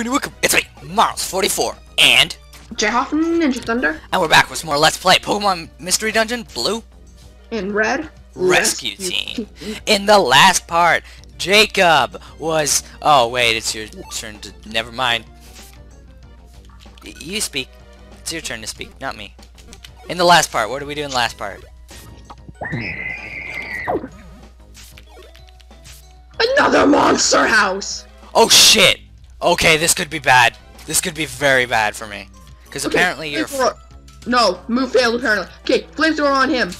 And welcome. It's me, Marlz44, and Jayhawk and Ninja Thunder and we're back with some more Let's Play Pokemon Mystery Dungeon Blue And red. Rescue Team. In the last part, Jacob was. Oh wait, it's your turn to. Never mind. You speak. It's your turn to speak, not me. In the last part, what did we do in the last part? Another monster house. Oh shit! Okay, this could be bad. This could be very bad for me. Because Okay, apparently you're. No, move failed apparently. Okay, flamethrower on him.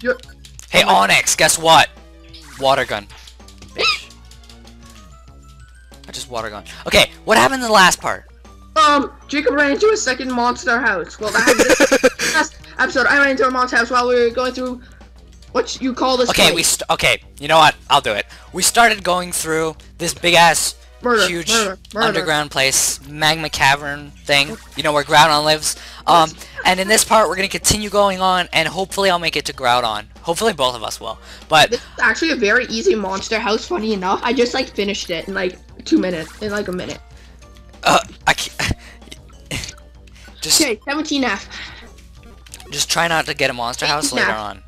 You're Hey, Oh Onix, guess what? Water gun. Bitch. I just water gun. Okay, what happened in the last part? um Jacob ran into a second monster house. Well, that happened last episode. I ran into a monster house while we were going through what you call this. Okay, we st okay, you know what? I'll do it. We started going through this big ass Murder, huge murder, murder. underground place, magma cavern thing, you know where Groudon lives. Um and in this part we're gonna continue going on and hopefully I'll make it to Groudon. Hopefully both of us will. But This is actually a very easy monster house. Funny enough, I just like finished it in like two minutes, in like a minute. uh I can't just Okay, 17F. just try not to get a monster house later on.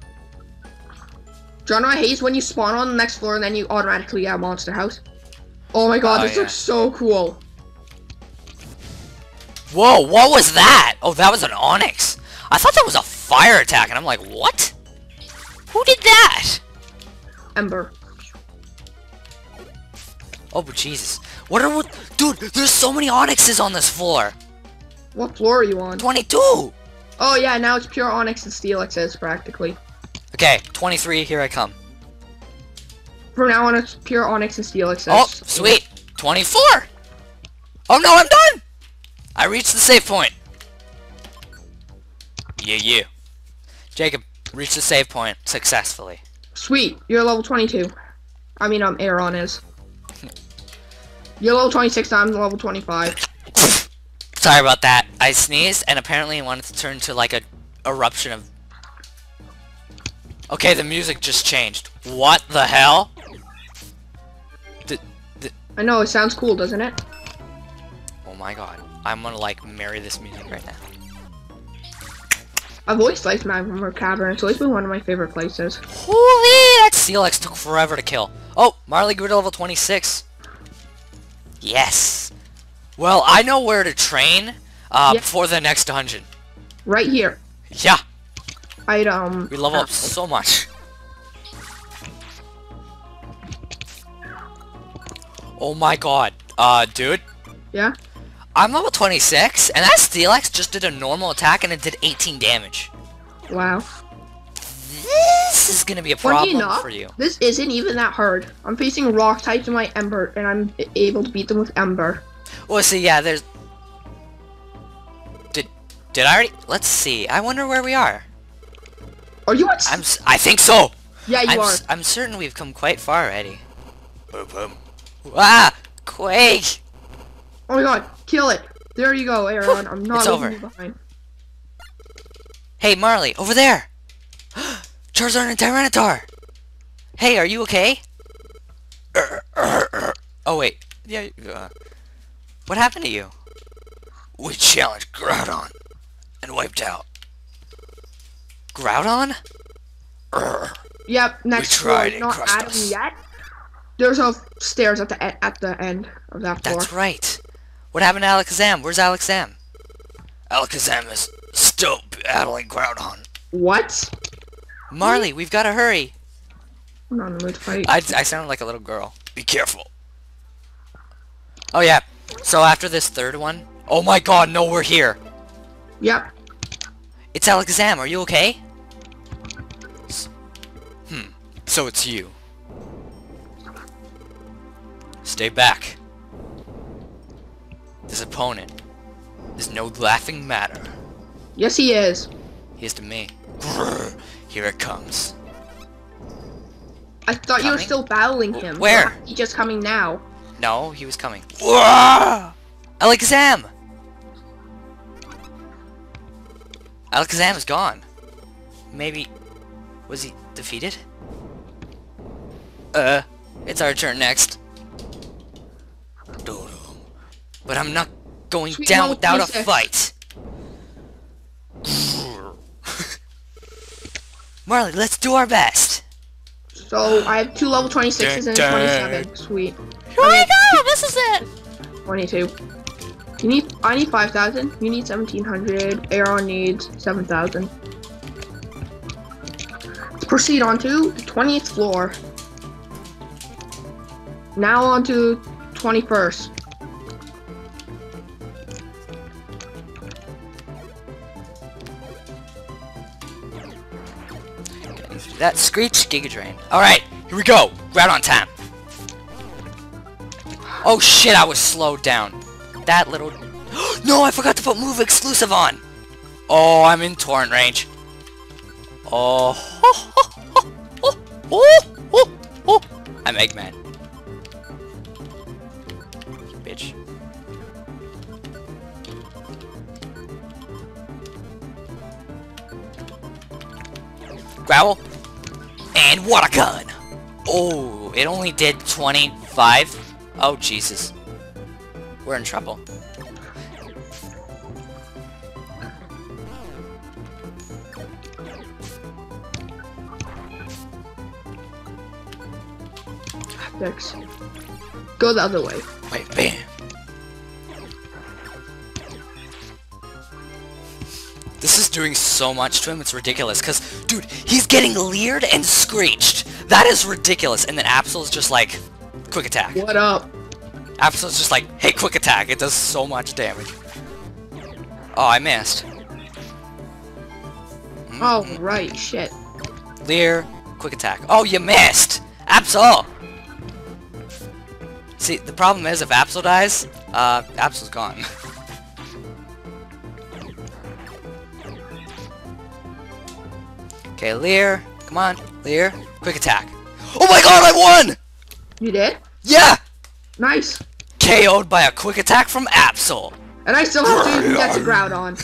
Know haze when you spawn on the next floor and then you automatically get a monster house? Oh my god, Oh, this yeah. looks so cool. Whoa, what was that? Oh, that was an Onix. I thought that was a fire attack, and I'm like, what? Who did that? Ember. Oh, but Jesus. What are... What, dude, there's so many Onixes on this floor. What floor are you on? 22! Oh yeah, now it's pure Onix and Steelixes practically. Okay, 23, here I come. From now on, it's pure Onix and Steelixes. Oh, sweet. 24! Oh, no, I'm done! I reached the save point. Yeah, yeah. Jacob, reached the save point successfully. Sweet, you're level 22. I mean, um, Aaron is. You're level 26, I'm level 25. Sorry about that. I sneezed and apparently wanted to turn to like a eruption of. Okay, the music just changed. What the hell? I know, it sounds cool, doesn't it? oh my god. I'm gonna like marry this music right now. I've always liked Magma Cavern, it's always been one of my favorite places. Holy! That Steelix took forever to kill. Oh, Marley grew to level 26. Yes. Well, I know where to train uh, Yeah. for the next dungeon. Right here. Yeah, I'd, um... we level up so much. Oh my god. Uh, dude. Yeah? I'm level 26, and that Steelix just did a normal attack and it did 18 damage. Wow. This is gonna be a problem enough, for you. this isn't even that hard. I'm facing rock types in my Ember, and I'm able to beat them with Ember. Well, see, yeah, there's... Did... Did I already... Let's see. I wonder where we are. Are you at... I'm... s- I think so! yeah, you I'm, are. s- I'm certain we've come quite far already. Ah! Quake! Oh my god, kill it. There you go, Aaron. I'm not It's over. behind. Hey, Marley, over there! Charizard and Tyranitar! Hey, are you okay? Oh, wait. Yeah, uh, What happened to you? We challenged Groudon and wiped out. Groudon? Yep, next tried floor. Not at us. yet. There's a stairs at the e- at the end of that floor. That's right. What happened to Alakazam? Where's Alakazam? Alakazam is still battling Groudon. What? Marley, we've got to hurry. I'm not in the mood to fight. I, I sounded like a little girl. Be careful. Oh yeah. So after this third one, oh my god, no, we're here. Yep. It's Alakazam. Are you okay? So it's you. Stay back. This opponent is no laughing matter. Yes, he is. He is to me. Grrr, here it comes. I thought you were still battling him. Where? He just coming now. No, he was coming. Alakazam! Alakazam is gone. Maybe... Was he defeated? Uh, it's our turn next. But I'm not going Sweet down level without a fight. Marley, let's do our best. So I have two level 26s and a 27. Sweet. Here we go. This is it. 22. You need. I need 5,000. You need 1,700. Aaron needs 7,000. Proceed on to the 20th floor. Now on to 21st. That Screech Giga Drain. Alright, here we go. Right on time. Oh shit, I was slowed down. That little... no, I forgot to put move exclusive on. Oh, I'm in torrent range. Oh. oh, oh, oh, oh. oh, oh. I'm Eggman. Growl. And water gun! Oh, it only did 25? Oh, Jesus. We're in trouble. Six. Go the other way. Doing so much to him, it's ridiculous. Because, dude, he's getting leered and screeched. That is ridiculous. And then Absol's just like, quick attack. What up? Absol's just like, hey, quick attack. It does so much damage. Oh, I missed. Oh, right. Shit. Leer, quick attack. Oh, you missed! Absol! See, the problem is if Absol dies, uh, Absol's gone. okay, Leer, come on, Leer, quick attack. Oh my god, I won! You did? Yeah! Nice. KO'd by a quick attack from Absol. And I still have to even get to Groudon.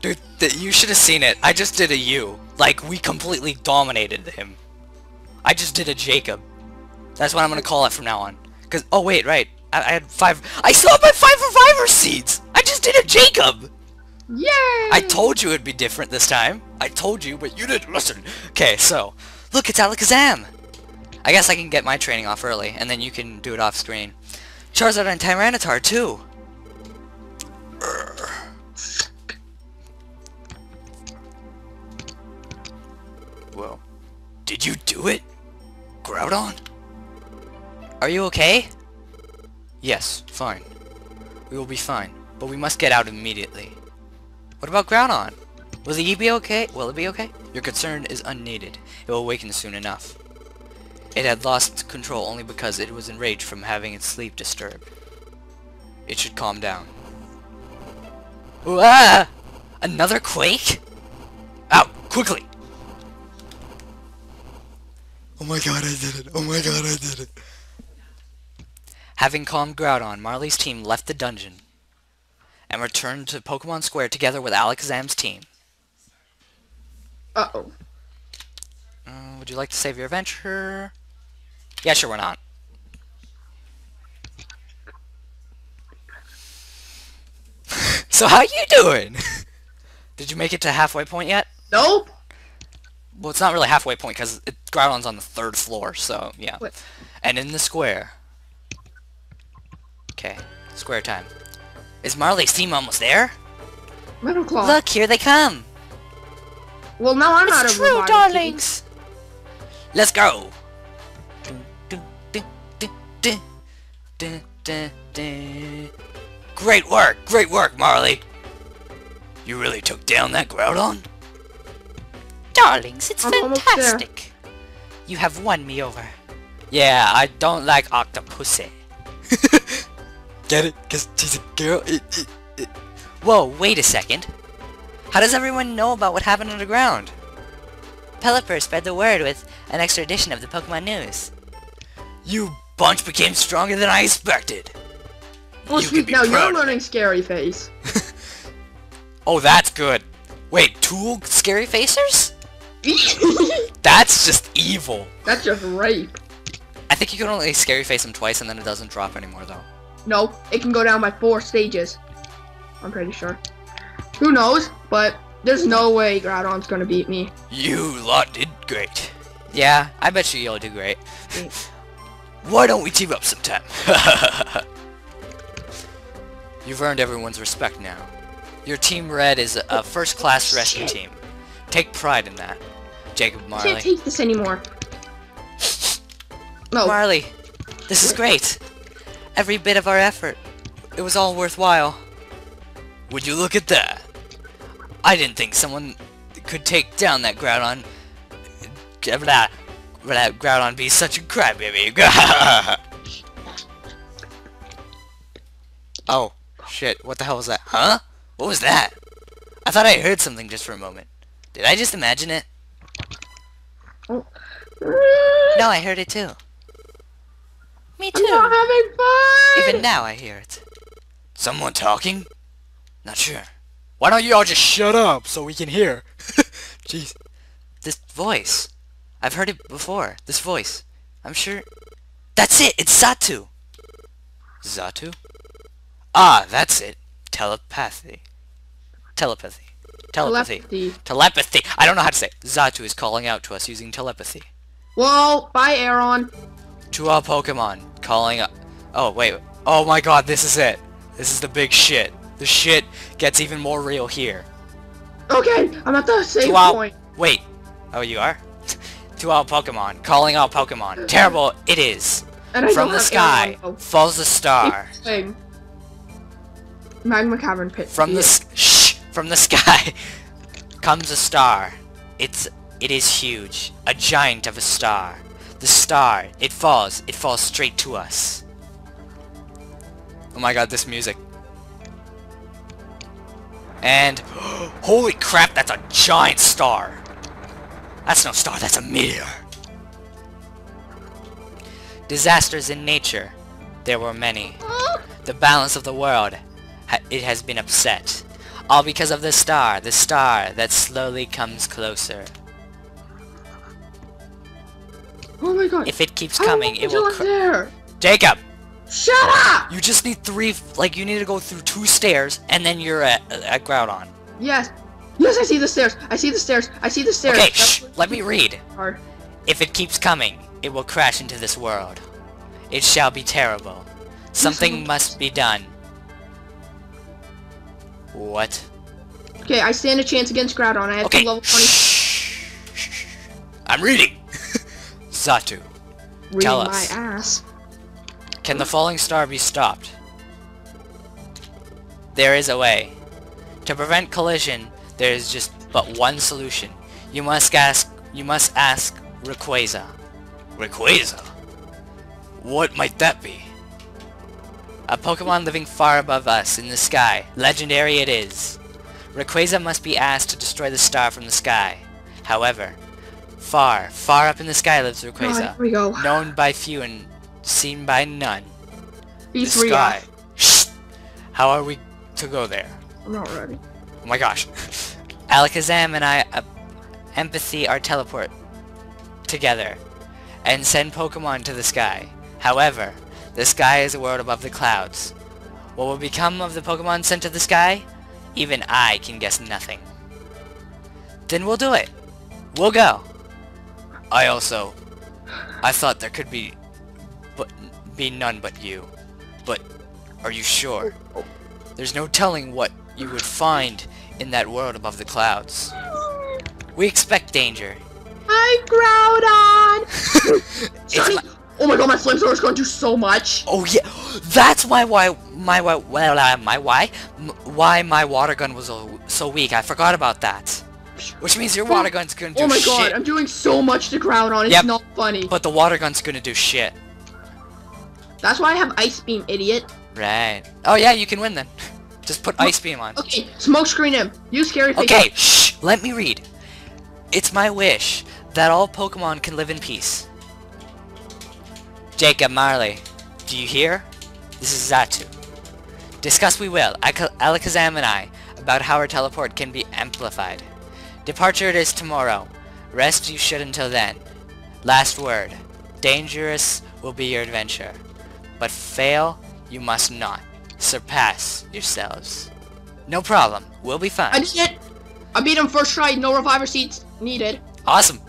Dude, th you should have seen it. I just did a U. Like, we completely dominated him. I just did a Jacob. That's what I'm gonna call it from now on. Cause, oh wait, right. I, I had five, I still have my five reviver seeds! I just did a Jacob! Yay! I told you it'd be different this time. I told you, but you didn't listen. Okay, so, look, it's Alakazam! I guess I can get my training off early, and then you can do it off screen. Charizard and Tyranitar, too! Whoa. Did you do it? Groudon? Are you okay? Yes, fine. We will be fine, but we must get out immediately. What about Groudon? Will he be okay? Will it be okay? Your concern is unneeded. It will awaken soon enough. It had lost control only because it was enraged from having its sleep disturbed. It should calm down. Ooh, ah! Another quake? Out! Quickly! Oh my god, I did it! Oh my god, I did it! Having calmed Groudon, Marley's team left the dungeon and returned to Pokemon Square together with Alakazam's team. Uh-oh. Uh, would you like to save your adventure? Yeah, sure, why not? so how you doing? Did you make it to halfway point yet? Nope. Well, it's not really halfway point because Groudon's on the third floor, so yeah. What? And in the square. Okay, square time. Is Marley's team almost there? Metal Claw. Look, here they come. Well, now I'm out of It's true, revival darlings. Let's go. Great work, great work, Marley. You really took down that Groudon? Darlings, it's I'm fantastic. You have won me over. Yeah, I don't like Octopussy. Get it? Because she's a girl? It, it, it. Whoa, wait a second. How does everyone know about what happened underground? Pelipper spread the word with an extra edition of the Pokemon News. You bunch became stronger than I expected. Well, You sweet. be Now proud you're learning Scary Face. Oh, that's good. Wait, two scary facers? That's just evil. That's just rape. I think you can only scary face them twice and then it doesn't drop anymore though. No, it can go down by four stages. I'm pretty sure. Who knows? But there's no way Groudon's gonna beat me. You lot did great. Yeah, I bet you you'll do great. Why don't we team up sometime? You've earned everyone's respect now. Your Team Red is a oh, first-class rescue team. Take pride in that. Jacob I Marley. can't take this anymore. No, Marley, this is great. Every bit of our effort. It was all worthwhile. Would you look at that? I didn't think someone could take down that Groudon. That, that Groudon be such a crybaby. oh, shit. What the hell was that? Huh? What was that? I thought I heard something just for a moment. Did I just imagine it? Oh. No, I heard it too. Me I'm not having fun. Even now I hear it. Someone talking? Not sure. Why don't you all just shut up so we can hear? Jeez. This voice. I've heard it before. This voice. I'm sure... That's it! It's Xatu! Xatu? Ah, that's it. Telepathy. Telepathy. Telepathy. Telepathy. Telepathy. I don't know how to say it. Xatu is calling out to us using telepathy. Well, bye, Aaron. To all Pokemon, calling up. Oh, wait. Oh my god, this is it. This is the big shit. The shit gets even more real here. Okay, I'm at the same To our... point. Wait. Oh, you are? to all Pokemon, calling all Pokemon. Terrible it is. From the sky falls a star. Magma cavern pit. From the shh, from the sky comes a star. It's it is huge, a giant of a star. The star, it falls, it falls straight to us. Oh my god, this music. And holy crap, that's a giant star. That's no star, that's a meteor. Disasters in nature. There were many. The balance of the world, ha it has been upset. All because of the star, the star that slowly comes closer. Oh my god. If it keeps coming, it will I'm there? Jacob! Shut up! You just need three, like you need to go through two stairs, and then you're at, uh, at Groudon. Yes. Yes, I see the stairs. I see the stairs. I see the stairs. Okay, shh, let me read. hard. If it keeps coming, it will crash into this world. It shall be terrible. Something must be done. What? Okay, I stand a chance against Groudon. I have Okay. to level 20. Shh. I'm reading. Xatu. Reading tell my us. ass. Can the falling star be stopped? There is a way. To prevent collision, there is just but one solution. You must ask you must ask Rayquaza. Rayquaza? What might that be? A Pokemon living far above us in the sky. Legendary it is. Rayquaza must be asked to destroy the star from the sky. However, far, far up in the sky lives God, Rayquaza here we go. known by few and seen by none. The B3 sky. Shh. How are we to go there? I'm not ready. Oh my gosh. Alakazam and I uh, empathy our teleport together and send Pokemon to the sky. However, the sky is a world above the clouds. What will become of the Pokemon sent to the sky? Even I can guess nothing. Then we'll do it. We'll go. I also... I thought there could be... But be none but you. But are you sure? There's no telling what you would find in that world above the clouds. We expect danger. Hi, Groudon! It's Sonny! my- Oh my god, my flamethrower is going to do so much. oh yeah, that's why why my why well uh, my why M- why my water gun was so, so weak. I forgot about that. Which means your water gun's gonna do shit. Oh my god, shit. I'm doing so much to Groudon. It's Yep. not funny. But the water gun's gonna do shit. That's why I have Ice Beam, idiot. Right. Oh yeah, you can win then. Just put ice beam on. Okay, smoke screen him. Use scary face. Okay, shh. Let me read. It's my wish that all Pokemon can live in peace. Jacob Marley, do you hear? This is Xatu. Discuss we will, Ak- Alakazam and I, about how our teleport can be amplified. Departure is tomorrow. Rest you should until then. Last word. Dangerous will be your adventure. But fail, You must not surpass yourselves. No problem. We'll be fine. I did it! I beat him first try, no reviver seeds needed. Awesome.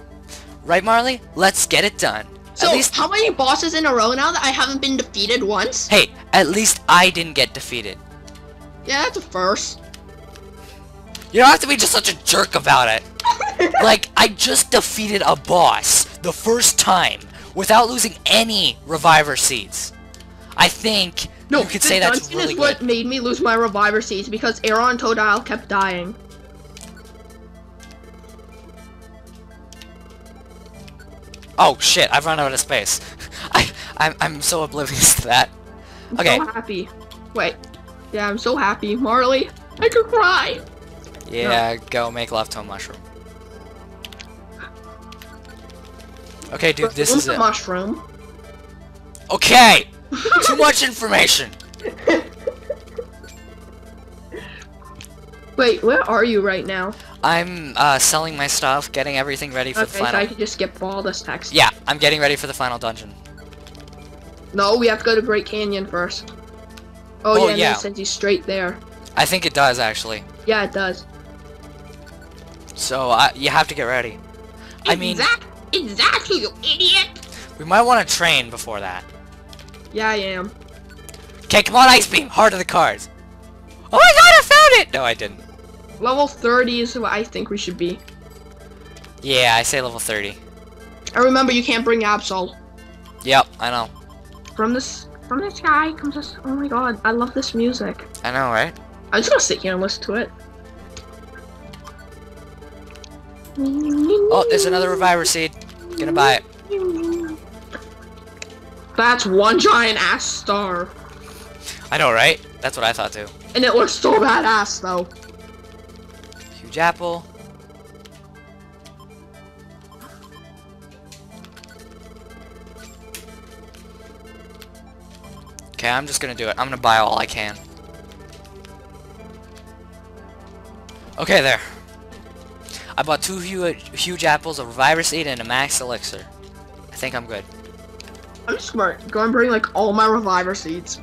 Right, Marley? Let's get it done. So, at least, how many bosses in a row now that I haven't been defeated once? hey, at least I didn't get defeated. Yeah, that's a first. You don't have to be just such a jerk about it. like, I just defeated a boss the first time without losing any reviver seeds. I think No, you could say that's dungeon really is what good. made me lose my reviver seeds because Aaron Todile kept dying. Oh shit, I've run out of space. I, I'm, I'm so oblivious to that. Okay. I'm so happy. Wait. Yeah, I'm so happy. Marley, I could cry. Yeah, go make to mushroom. Okay, dude, this is a it. mushroom. Okay! Too much information! Wait, where are you right now? I'm uh, selling my stuff, getting everything ready for Okay, the so I can just skip all this text. Yeah, I'm getting ready for the final dungeon. No, we have to go to Great Canyon first. Oh, Oh, yeah, yeah. it sends you straight there. I think it does, actually. Yeah, it does. So, uh, you have to get ready. I mean, exactly, you idiot. we might want to train before that. Yeah, I am. Okay, come on, Ice Beam! Heart of the cards! Oh my god, I found it! No, I didn't. Level 30 is what I think we should be. Yeah, I say level 30. I remember you can't bring Absol. Yep, I know. From this from this guy comes this oh my god, I love this music. I know, right? I'm just gonna sit here and listen to it. Oh, there's another Reviver Seed. Gonna buy it. That's one giant ass star. I know, right? That's what I thought too. And it looks so badass though. Huge apple. Okay, I'm just gonna do it. I'm gonna buy all I can. Okay, there. I bought two huge, huge apples, a reviver seed, and a max elixir. I think I'm good. I'm smart. go and bring like all my reviver seeds.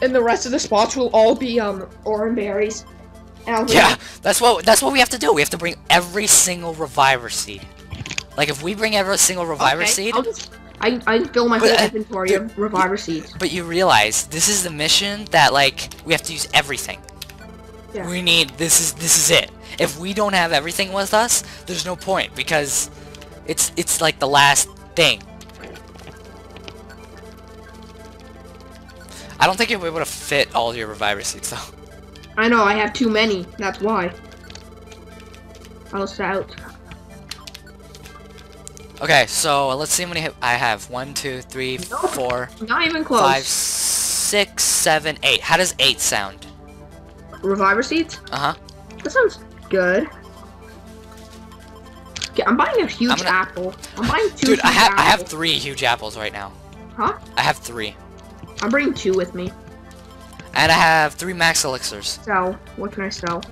And the rest of the spots will all be um orange berries. And I'll Yeah, that's what that's what we have to do. We have to bring every single reviver seed. Like if we bring every single reviver Okay, seed, I'll just, I I fill my But, whole uh, inventory dude, of reviver seeds. but you realize this is the mission that like we have to use everything. Yeah. We need this is this is it. If we don't have everything with us, there's no point because it's it's like the last thing. I don't think you'll be able to fit all your reviver seeds though. I know I have too many. That's why. I'll out. Okay, so let's see how many I have. One, two, three, Nope. four, Not even close. five, six, seven, eight. How does eight sound? Reviver seeds? Uh huh. That sounds good. Okay, I'm buying a huge gonna- apple. I'm buying two. Dude, I have I have three huge apples right now. Huh? I have three, I'm bringing two with me. and I have three max elixirs. Sell. What can I sell?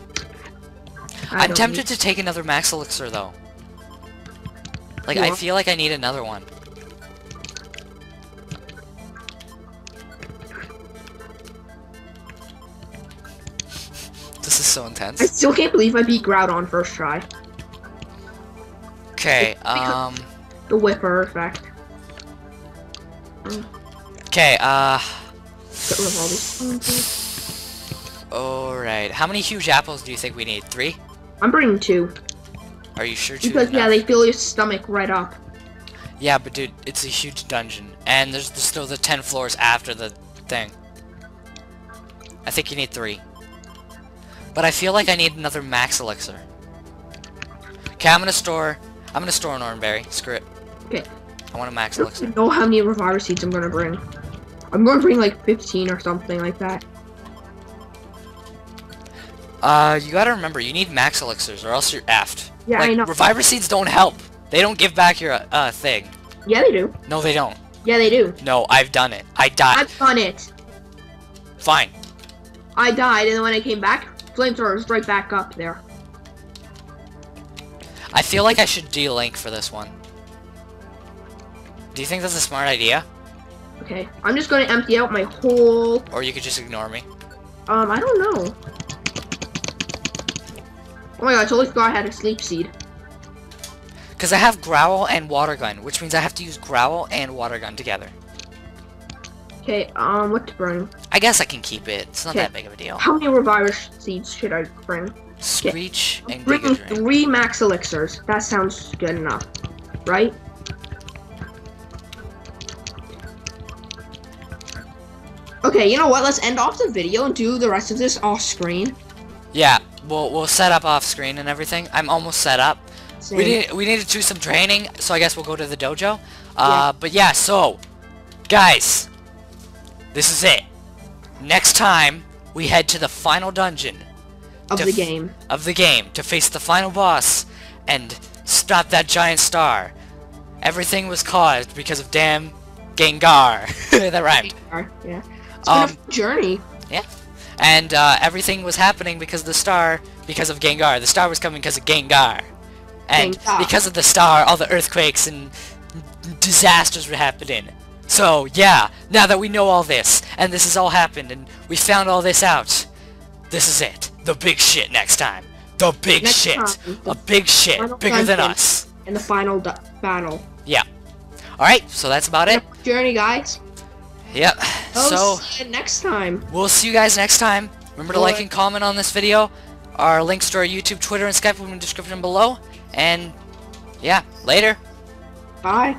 I I'm tempted need- to take another max elixir though. Like You I feel like I need another one. This is so intense. I still can't believe I beat Groudon first try. Okay, um, The Whipper effect. okay, uh, Get rid of all these. alright. How many huge apples do you think we need? Three? I'm bringing two Are you sure two? because yeah, they fill your stomach right up. Yeah, but dude, it's a huge dungeon, and there's, there's still the 10 floors after the thing. I think you need three. But I feel like I need another max elixir. Okay, I'm gonna store, I'm gonna store an oranberry. Screw it. Okay. I want a max I elixir. don't know how many reviver seeds I'm gonna bring. I'm gonna bring like 15 or something like that. Uh, you gotta remember, you need max elixirs, or else you're effed. Yeah, like, I know. Reviver seeds don't help. They don't give back your, uh, thing. Yeah, they do. No, they don't. Yeah, they do. No, I've done it. I died. I've done it. Fine. I died, and then when I came back, flamethrower was right back up there. I feel like I should de-link for this one. Do you think that's a smart idea? Okay, I'm just going to empty out my whole. Or you could just ignore me. Um, I don't know. Oh my god, I totally forgot I had a sleep seed. Because I have Growl and Water Gun, which means I have to use Growl and Water Gun together. Okay, um, what to bring? I guess I can keep it. It's not that big of a deal. How many reviver seeds should I bring? Screech and Bring three max elixirs. That sounds good enough, right? Okay, you know what? Let's end off the video and do the rest of this off screen. Yeah, we'll we'll set up off screen and everything. I'm almost set up. Same. We need we need to do some training, so I guess we'll go to the dojo. Uh, but yeah, so guys, this is it. Next time we head to the final dungeon of the game. of the game to face the final boss and stop that giant star. Everything was caused because of damn Gengar. that rhymed. Yeah. It's been Um, a fun journey. And uh, everything was happening because of the star, because of Gengar. The star was coming because of Gengar. And Gengar. because of the star, all the earthquakes and disasters were happening. So, yeah, now that we know all this, and this has all happened, and we found all this out, this is it. The big shit next time. The big Next shit. time, the A big shit. Bigger than us. In the final battle. Yeah. Alright, so that's about it. Journey, guys. Yep. Oh, So, next time. We'll see you guys next time. Remember to like and comment on this video. Our links to our YouTube, Twitter, and Skype will be in the description below. And yeah, later. Bye.